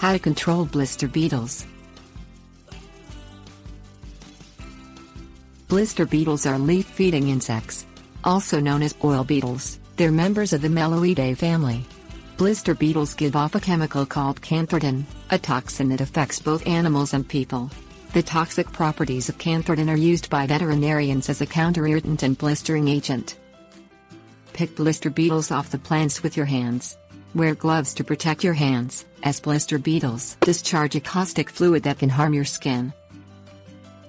How to control blister beetles. Blister beetles are leaf-feeding insects. Also known as oil beetles, they're members of the Meloidae family. Blister beetles give off a chemical called cantharidin, a toxin that affects both animals and people. The toxic properties of cantharidin are used by veterinarians as a counter-irritant and blistering agent. Pick blister beetles off the plants with your hands. Wear gloves to protect your hands, as blister beetles discharge a caustic fluid that can harm your skin.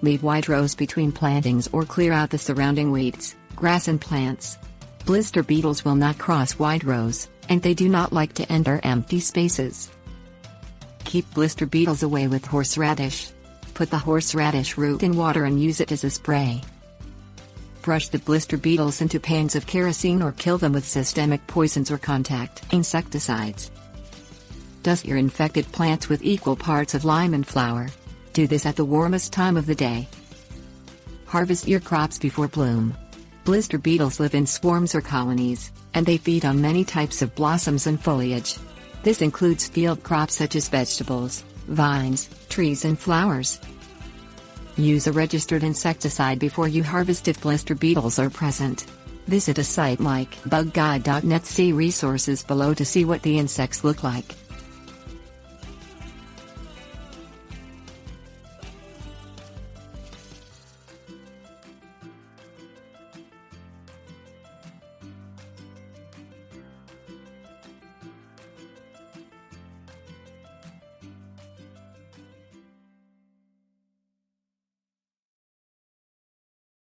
Leave wide rows between plantings or clear out the surrounding weeds, grass and plants. Blister beetles will not cross wide rows, and they do not like to enter empty spaces. Keep blister beetles away with horseradish. Put the horseradish root in water and use it as a spray. Brush the blister beetles into pans of kerosene or kill them with systemic poisons or contact insecticides. Dust your infected plants with equal parts of lime and flour. Do this at the warmest time of the day. Harvest your crops before bloom. Blister beetles live in swarms or colonies, and they feed on many types of blossoms and foliage. This includes field crops such as vegetables, vines, trees and flowers. Use a registered insecticide before you harvest if blister beetles are present. Visit a site like bugguide.net see resources below to see what the insects look like.